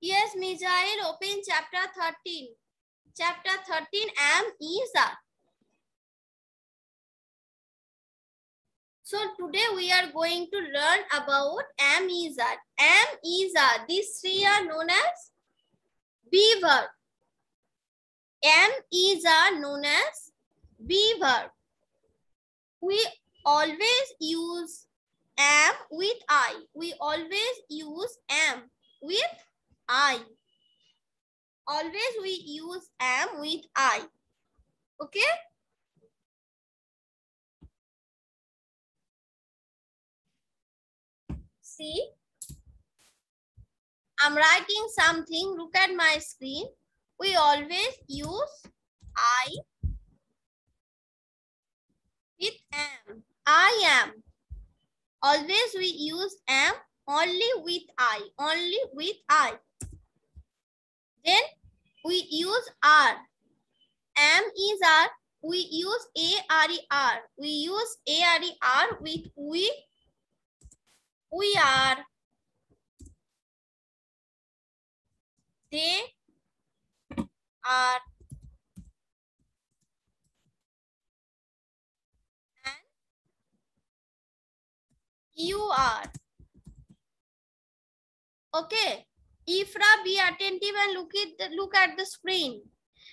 Yes, Mijail, open chapter 13. Chapter 13, am is are. So today we are going to learn about am is are. Am is are. These three are known as be verb. Am is are known as be verb. We always use am with I. We always use am with I. Always we use am with I. Okay? See? I'm writing something. Look at my screen. We always use I with am. I am. Always we use am only with I. Only with I. Then we use are. Am is are. We use a r e r. We use a r e r with we. We are. They are. And you are. Okay. Ifra, be attentive and look at the, look at the screen.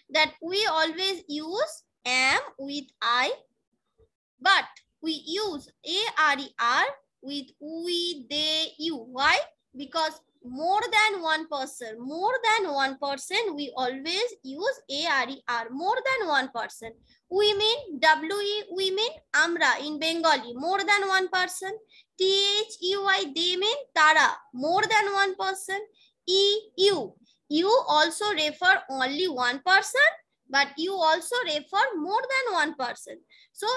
That we always use am with I, but we use a r e r with we, they, you. Why? Because more than one person, more than one person, we always use a r e r. More than one person. We mean w e. We mean amra in Bengali. More than one person. T h e y. They mean tara. More than one person. E, you. You also refer only one person, but you also refer more than one person. So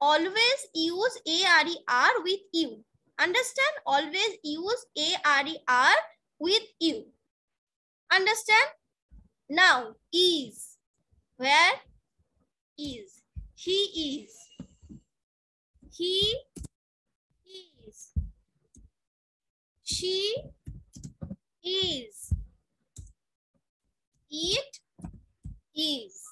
always use A-R-E-R with you. Understand? Always use A-R-E-R with you. Understand? Now, is. Where is? He is. He is. She is. It is.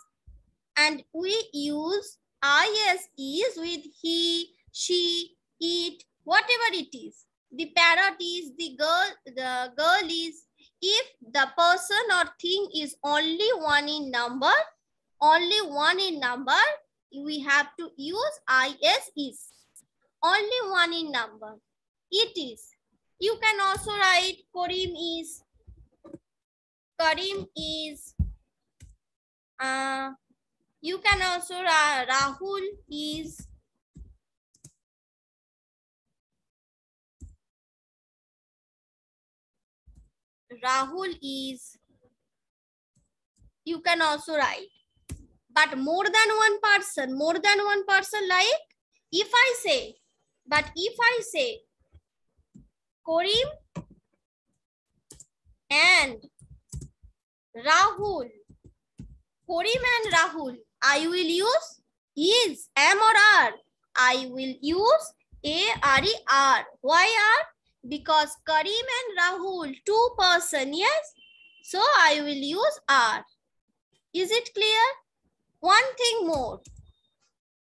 And we use is is with he, she, it, whatever it is. The parrot is, the girl, the girl is. If the person or thing is only one in number, only one in number, we have to use is is. Only one in number. It is. You can also write Karim is. Karim is. Uh, you can also uh, Rahul is. Rahul is. You can also write. But more than one person, more than one person like if I say, but if I say Karim and Rahul. Karim and Rahul. I will use is, am or are. I will use a r e r. Why are? Because Karim and Rahul, two person, yes? So I will use are. Is it clear? One thing more.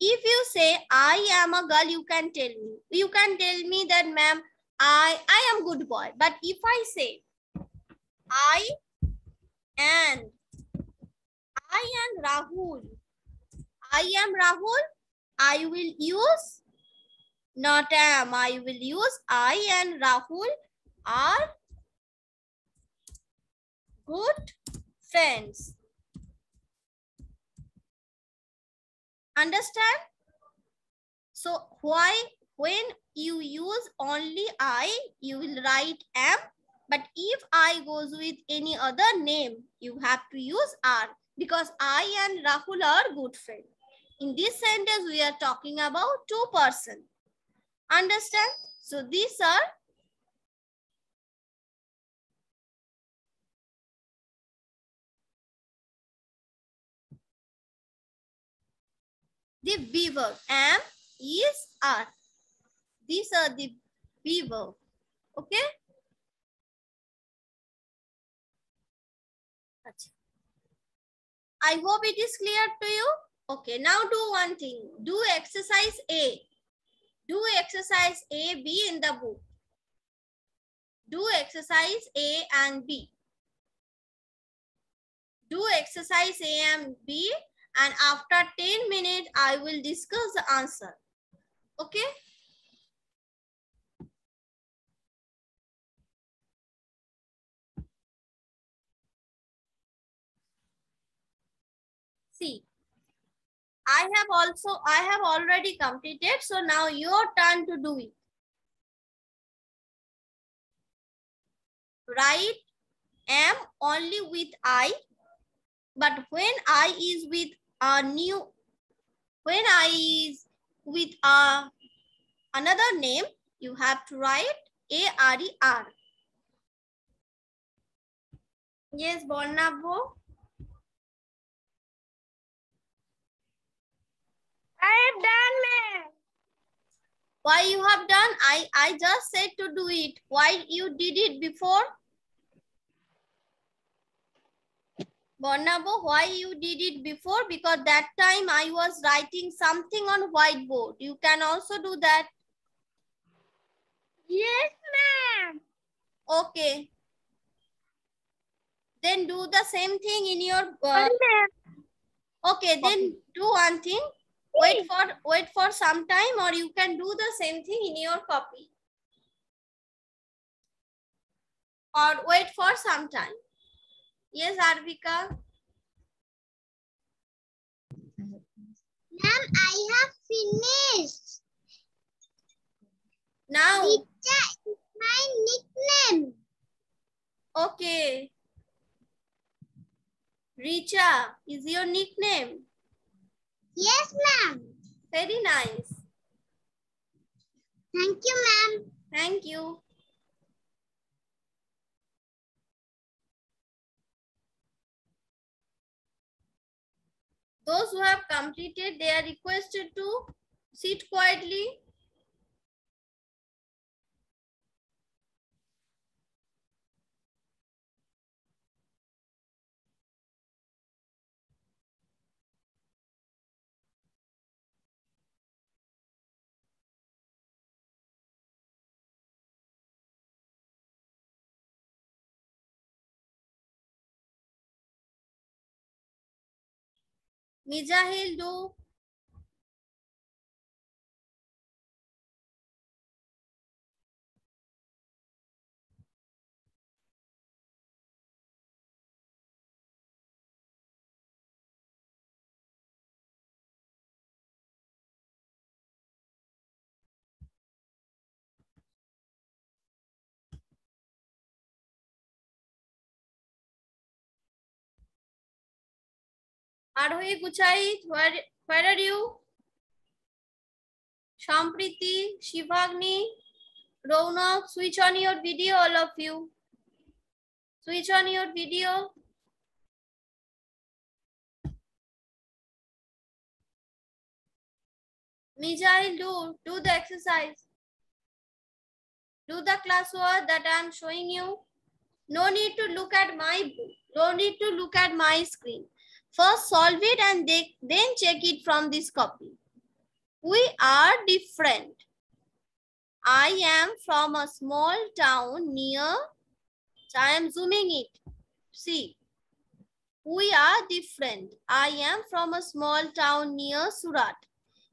If you say I am a girl, you can tell me. You can tell me that ma'am, I, I am good boy. But if I say I and I and Rahul, I am Rahul, I will use not am. I will use I and Rahul are good friends. Understand? So why when you use only I, you will write am. But if I goes with any other name, you have to use are because I and Rahul are good friends. In this sentence, we are talking about two person. Understand? So these are the be verb. Am, is, are. These are the verb. Okay? I hope it is clear to you. Okay, now do one thing. Do exercise A. Do exercise A, B in the book. Do exercise A and B. Do exercise A and B and after 10 minutes, I will discuss the answer. Okay? See, I have also, I have already completed. So now your turn to do it. Write am only with I. But when I is with a new, when I is with a, another name, you have to write A-R-E-R. Yes, Bornabo. I have done, ma'am. Why you have done? I, I just said to do it. Why you did it before? Bornabo, why you did it before? Because that time I was writing something on whiteboard. You can also do that. Yes, ma'am. Okay. Then do the same thing in your... Uh, okay, then do one thing. Wait for wait for some time or you can do the same thing in your copy. Or wait for some time. Yes, Arvika. Ma'am, I have finished. Now, Richa is my nickname. okay. Richa is your nickname. Yes, ma'am. Very nice. Thank you, ma'am. Thank you. Those who have completed, they are requested to sit quietly. Mijahil do. Arohi Guchai, where, where are you? Shampriti, Shivagni, Ronak, switch on your video, all of you. Switch on your video. Mijail, do, do the exercise. Do the classwork that I am showing you. No need to look at my book. No need to look at my screen. First solve it and they, then check it from this copy. We are different. I am from a small town near, I am zooming it. See, we are different. I am from a small town near Surat.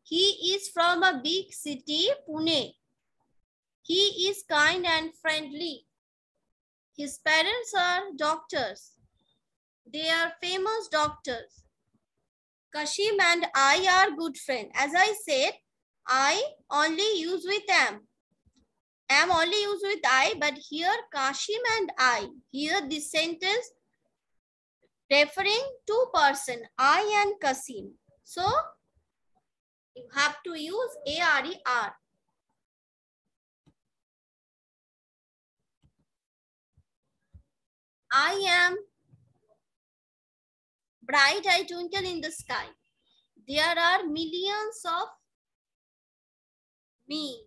He is from a big city, Pune. He is kind and friendly. His parents are doctors. They are famous doctors. Kashim and I are good friends. As I said, I only use with am. Am only used with I, but here Kashim and I. Here this sentence referring to person, I and Kasim. So, you have to use A-R-E-R. I am bright I twinkle in the sky. There are millions of me.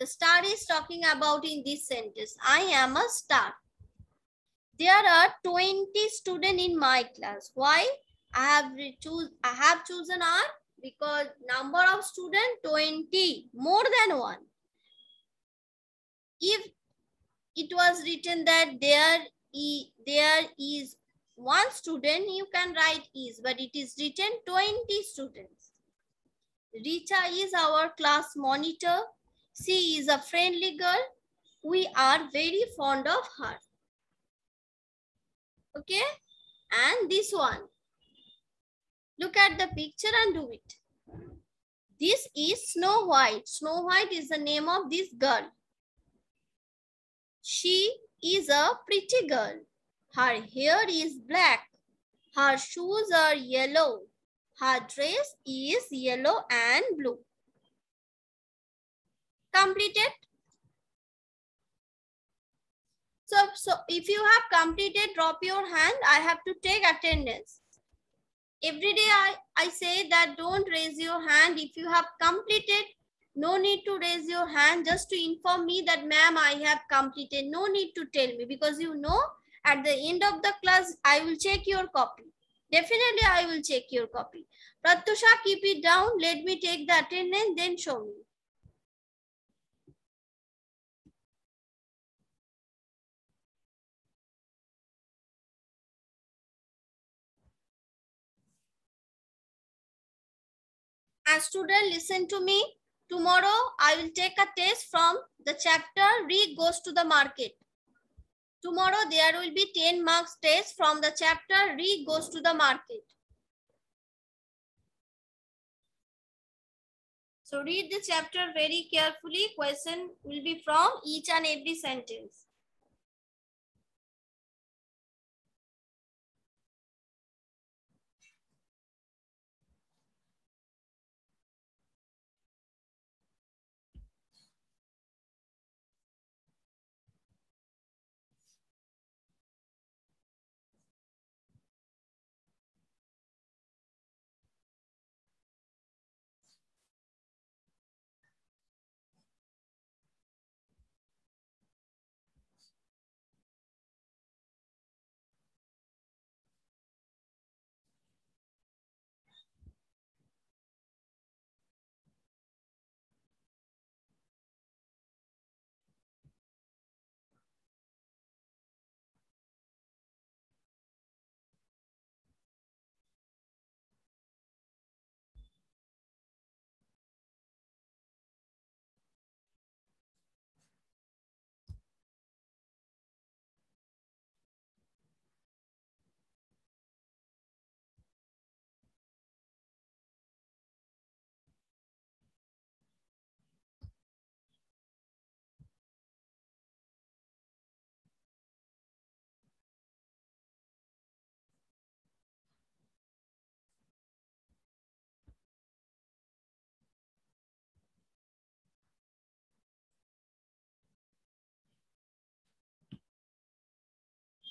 The star is talking about in this sentence. I am a star. there are 20 students in my class. Why? I have choose I have chosen R because number of students 20 more than one. If it was written that there, e, there is one student, you can write is, but it is written 20 students. Richa is our class monitor. She is a friendly girl. We are very fond of her. Okay. And this one. Look at the picture and do it. This is Snow White. Snow White is the name of this girl. She is a pretty girl. Her hair is black. Her shoes are yellow. Her dress is yellow and blue. Completed? So, so if you have completed, drop your hand. I have to take attendance. Every day I, I say that don't raise your hand. If you have completed, no need to raise your hand just to inform me that ma'am, I have completed. No need to tell me because you know at the end of the class, I will check your copy. Definitely, I will check your copy. Pratusha, keep it down. Let me take the attendance, then show me. as student, listen to me. Tomorrow, I will take a test from the chapter Re Goes to the Market. Tomorrow, there will be 10 marks test from the chapter Re Goes to the Market. So read the chapter very carefully. Question will be from each and every sentence.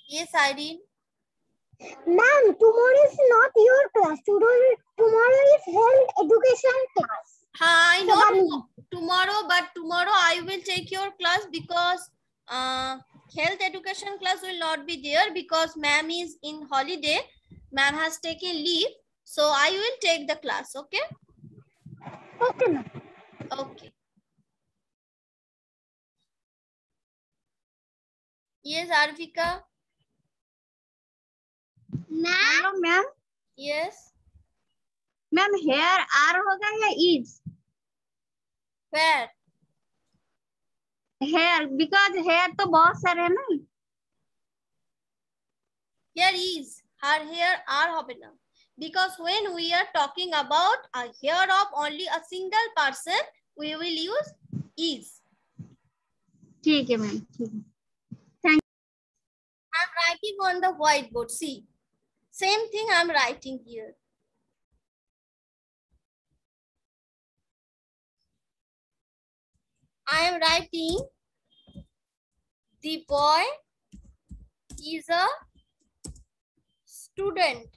Yes, Irene. Ma'am, tomorrow is not your class. Tomorrow, tomorrow is health education class. Hi, I know tomorrow, but tomorrow I will take your class because uh, health education class will not be there because ma'am is in holiday. Ma'am has taken leave. So I will take the class, okay? Okay, ma'am. Okay. Yes, Arvika. Ma'am. Hello, ma'am. Yes. Ma'am, here are होगा या is? Where? Here, because here तो बहुत सारे हैं ना. Here is. Her here are होगा. Because when we are talking about a here of only a single person, we will use is. Okay, ma'am. Ma'am. Thank. I'm writing on the whiteboard. See same thing I'm writing here. I am writing the boy is a student.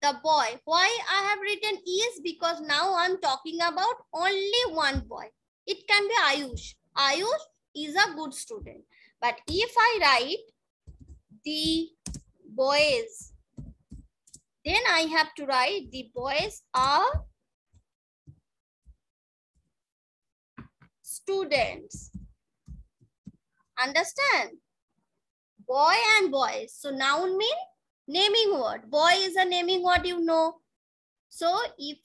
The boy. Why I have written is because now I'm talking about only one boy. It can be Ayush. Ayush, is a good student. But if I write the boys, then I have to write the boys are students. Understand? Boy and boys. So noun mean naming word. Boy is a naming word, you know. So if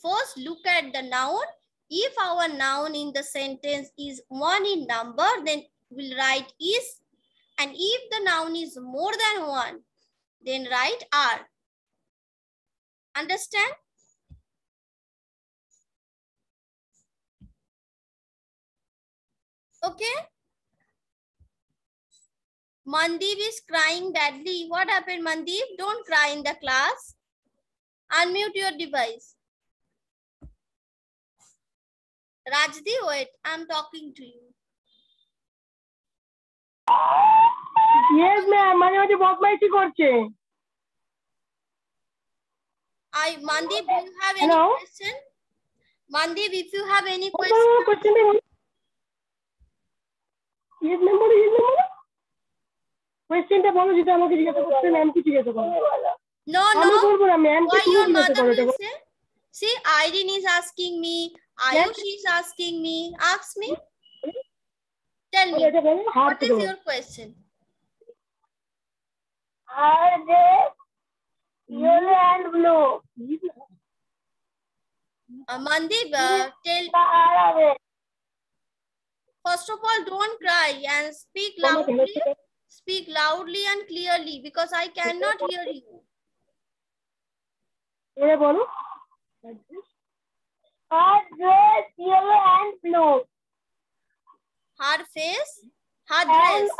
first look at the noun, if our noun in the sentence is one in number, then we'll write is. And if the noun is more than one, then write are. Understand? Okay. Mandeep is crying badly. What happened, Mandeep? Don't cry in the class. Unmute your device. Rajdi, wait. I'm talking to you. Yes ma'am মাঝে মাঝে বদমাইশি করছে I Mandeep, do you have any Hello? question? Mandeep, if you have any question, কোশ্চেনটা yes ma'am বলো yes ma'am বলো কোশ্চেনটা বলো যেটা আমাকে জিজ্ঞাসা করতে ম্যাম কি জিজ্ঞাসা করো no, আমি বলব না ম্যাম কি জিজ্ঞাসা করো এটা? See, Irene is asking me. Ayush is asking me. Ask me. Tell me, what is your question? Are they yellow and blue? Uh, Mandeep, uh, tell First of all, don't cry and speak loudly. Speak loudly and clearly because I cannot hear you. Are they yellow and blue? Her face, her dress.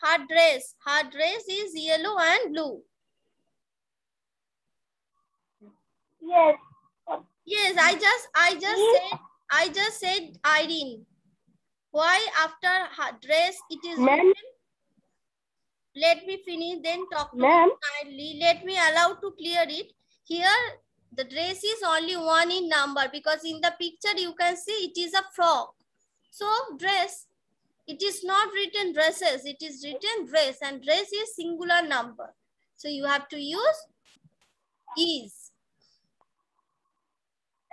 Her dress. Her dress is yellow and blue. Yes. Yes, I just, I just yes. said, I just said Irene. Why after her dress it is written? Let me finish, then talk to kindly. Let me allow to clear it. Here, the dress is only one in number because in the picture you can see it is a frog. So dress, it is not written dresses, it is written dress and dress is singular number. So you have to use is.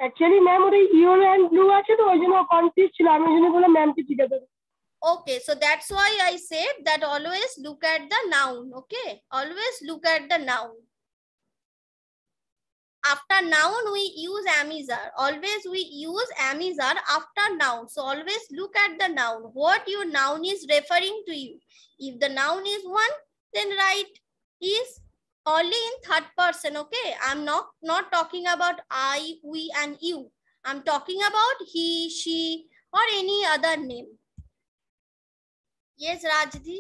Actually ma'am ওটা yellow and blue আছে তো ওই জন্য confuse ছিল আমি ওই জন্য বললাম ম্যামকে জিজ্ঞাসা করি। Okay, so that's why I said that always look at the noun. Okay, always look at the noun. After noun, we use amizar. Always we use amizar after noun. So always look at the noun. What your noun is referring to you. If the noun is one, then write is only in third person. Okay, I'm not not talking about I, we, and you. I'm talking about he, she, or any other name. Yes, Rajdi.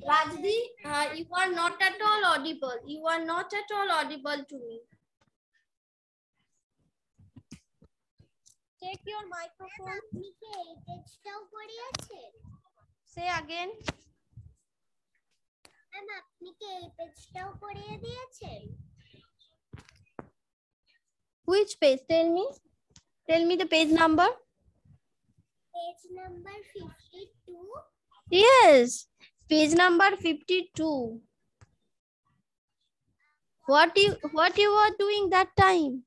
Rajdi, uh, you are not at all audible. You are not at all audible to me. Take your microphone. আপনি কি এই পেজটাও পড়িয়েছেন Say again. Ma'am আপনি কি এই পেজটাও পড়িয়ে দিয়েছেন Which page? Tell me. Tell me the page number. Page number fifty two Yes, page number 52. What you what you were doing that time?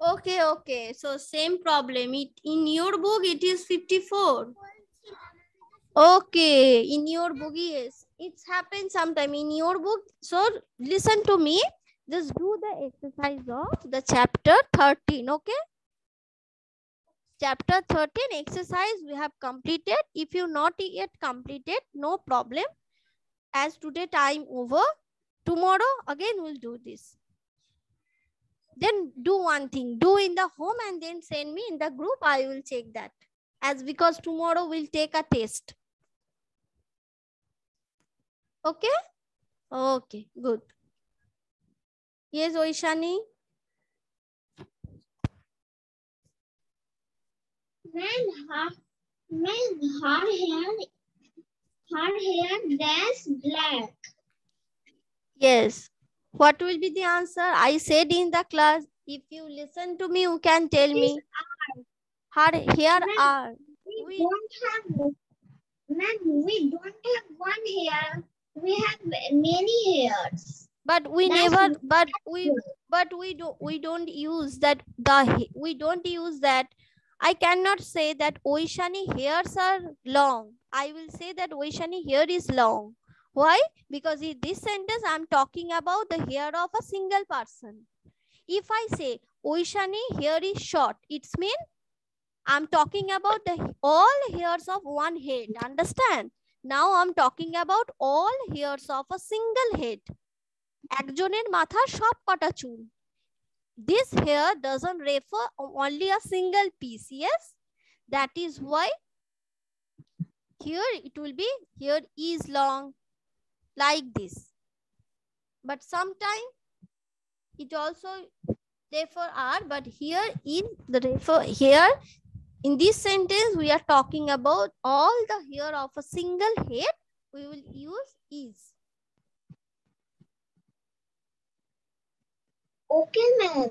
Okay, okay. So same problem. It in your book it is 54. বলছিলাম Okay, in your book, yes, it's happened sometime in your book. So listen to me. Just do the exercise of the chapter 13. Okay. Chapter 13 exercise we have completed. If you not yet completed, no problem. As today time over, tomorrow again we'll do this. Then do one thing. Do in the home and then send me in the group. I will check that. As because tomorrow we'll take a test. Okay? Okay, good. Yes, Oishani? When her, when her hair, her hair that's black. Yes. What will be the answer? I said in the class, if you listen to me, you can tell me. Her hair Man, are. We, we don't have, man, we don't have one hair. We have many hairs. But we That's never, but we, but we don't, we don't use that, the, we don't use that. I cannot say that Oishani hairs are long. I will say that Oishani hair is long. Why? Because in this sentence, I'm talking about the hair of a single person. If I say Oishani hair is short, it's mean I'm talking about the all hairs of one head. Understand? Now I'm talking about all hairs of a single head. একজনের মাথার সব কটা চুল this hair doesn't refer only a single piece yes that is why here it will be here is long like this but sometime it also refer are but here in the refer here in this sentence we are talking about all the hair of a single head we will use is Okay, ma'am.